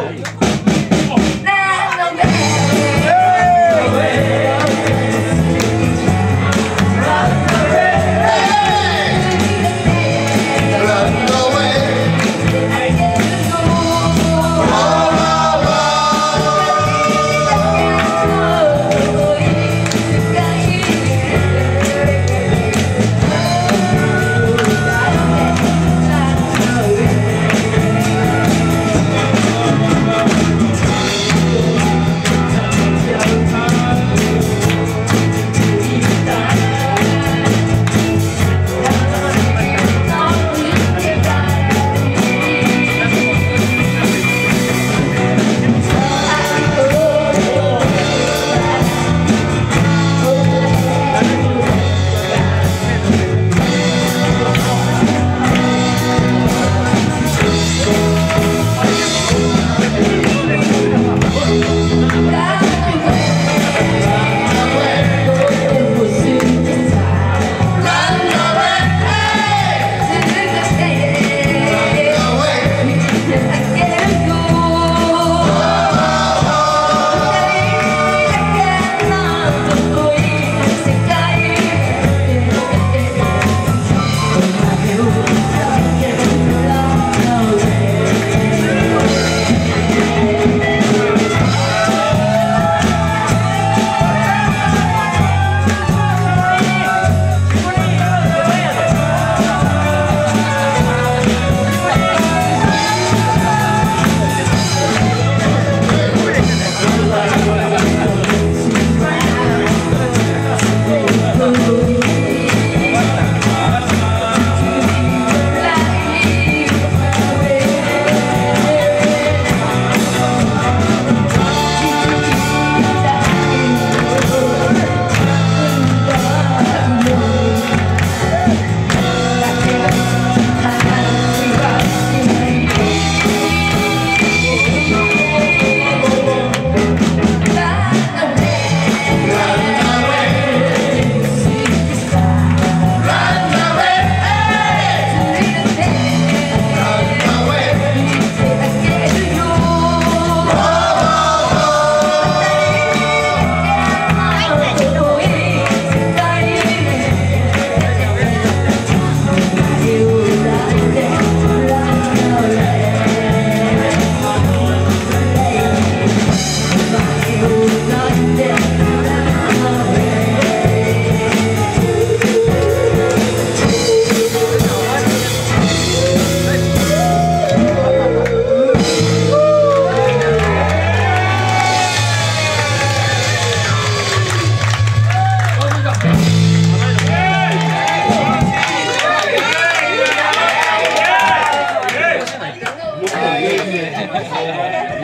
Oh.